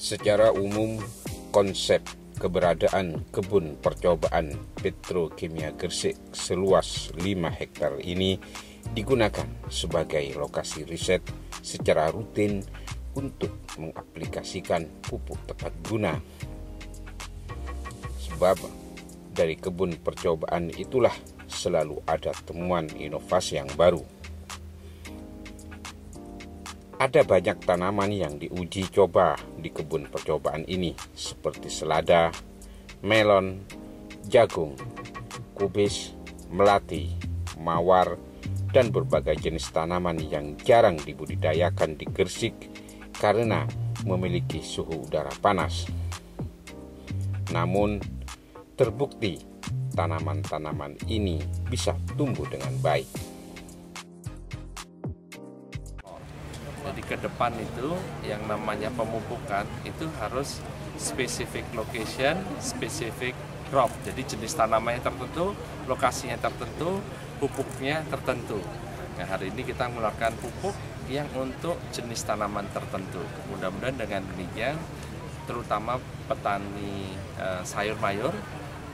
Secara umum, konsep keberadaan kebun percobaan petrokimia Gresik seluas 5 hektar ini digunakan sebagai lokasi riset secara rutin untuk mengaplikasikan pupuk tepat guna. Sebab dari kebun percobaan itulah selalu ada temuan inovasi yang baru. Ada banyak tanaman yang diuji coba di kebun percobaan ini, seperti selada, melon, jagung, kubis, melati, mawar, dan berbagai jenis tanaman yang jarang dibudidayakan di Gersik karena memiliki suhu udara panas. Namun, terbukti tanaman-tanaman ini bisa tumbuh dengan baik. Jadi ke depan itu yang namanya pemupukan itu harus spesifik location, spesifik crop. Jadi jenis tanamannya tertentu, lokasinya tertentu, pupuknya tertentu. Nah, hari ini kita mengeluarkan pupuk yang untuk jenis tanaman tertentu. Mudah-mudahan dengan demikian terutama petani uh, sayur mayur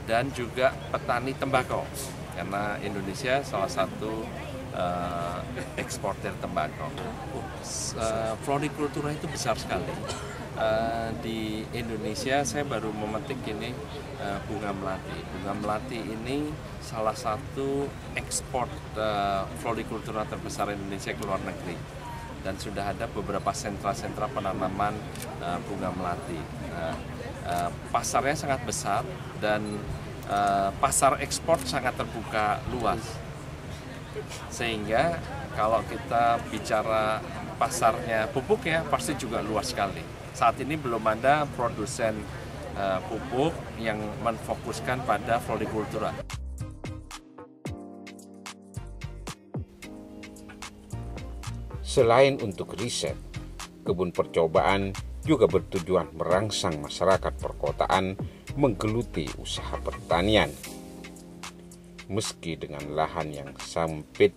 dan juga petani tembakau karena Indonesia salah satu uh, eksportir tembakau. Uh, florikultura itu besar sekali. Uh, di Indonesia saya baru memetik ini uh, bunga melati. Bunga melati ini salah satu ekspor uh, florikultura terbesar Indonesia ke luar negeri dan sudah ada beberapa sentra-sentra penanaman uh, bunga melati. Uh, uh, pasarnya sangat besar dan uh, pasar ekspor sangat terbuka luas sehingga kalau kita bicara pasarnya pupuk ya pasti juga luas sekali. Saat ini belum ada produsen uh, pupuk yang menfokuskan pada florikultura. Selain untuk riset, kebun percobaan juga bertujuan merangsang masyarakat perkotaan menggeluti usaha pertanian meski dengan lahan yang sempit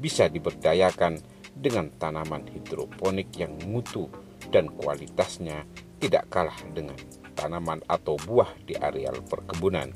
bisa diberdayakan dengan tanaman hidroponik yang mutu dan kualitasnya tidak kalah dengan tanaman atau buah di areal perkebunan.